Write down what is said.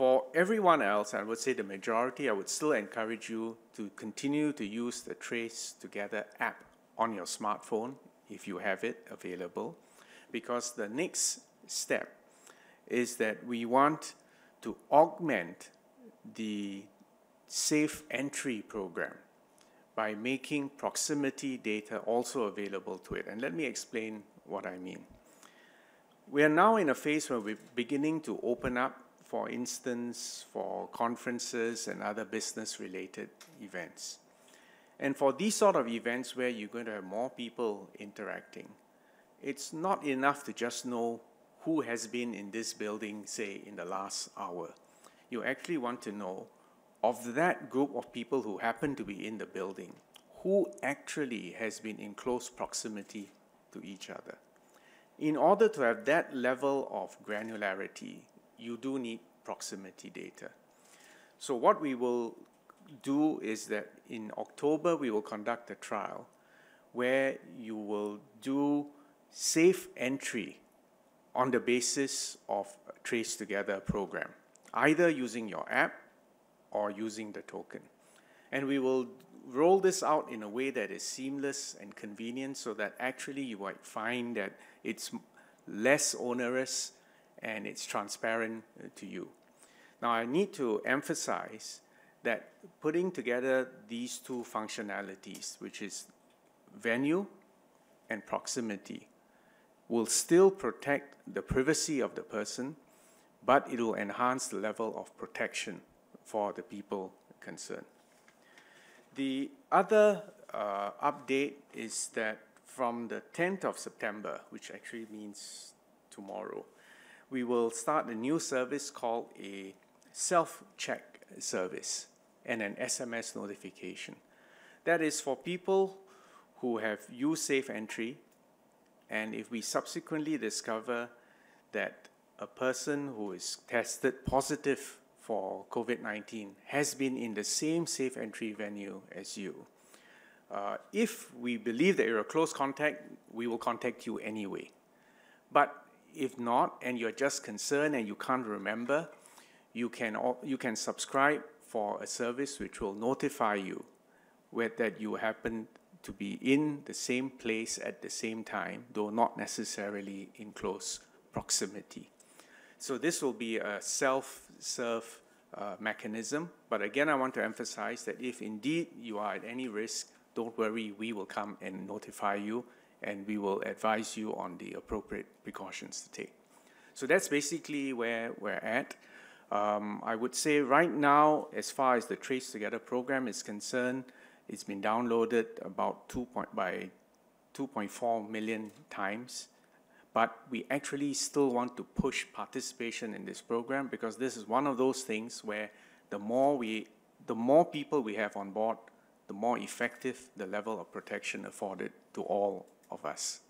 For everyone else, I would say the majority, I would still encourage you to continue to use the TraceTogether app on your smartphone if you have it available, because the next step is that we want to augment the SafeEntry program by making proximity data also available to it. And let me explain what I mean. We are now in a phase where we're beginning to open up, for instance, for conferences and other business related events. And for these sort of events where you're going to have more people interacting, it's not enough to just know who has been in this building, say, in the last hour. You actually want to know of that group of people who happen to be in the building, who actually has been in close proximity to each other. In order to have that level of granularity, you do need proximity data. So what we will do is that in October, we will conduct a trial where you will do SafeEntry on the basis of TraceTogether program, either using your app or using the token. And we will roll this out in a way that is seamless and convenient so that actually you might find that it's less onerous and it's transparent uh, to you. Now, I need to emphasize that putting together these two functionalities, which is venue and proximity, will still protect the privacy of the person, but it will enhance the level of protection for the people concerned. The other uh, update is that from the 10th of September, which actually means tomorrow, we will start a new service called a self-check service and an SMS notification. That is for people who have used SafeEntry, and if we subsequently discover that a person who is tested positive for COVID-19 has been in the same SafeEntry venue as you. Uh, if we believe that you're a close contact, we will contact you anyway. But if not, and you're just concerned and you can't remember, you can, you can subscribe for a service which will notify you where that you happen to be in the same place at the same time, though not necessarily in close proximity. So this will be a self-serve uh, mechanism. But again, I want to emphasize that if indeed you are at any risk, don't worry, we will come and notify you and we will advise you on the appropriate precautions to take. So that's basically where we're at. Um, I would say right now, as far as the TraceTogether program is concerned, it's been downloaded about 2 point, by 2.4 million times but we actually still want to push participation in this program because this is one of those things where the more we the more people we have on board the more effective the level of protection afforded to all of us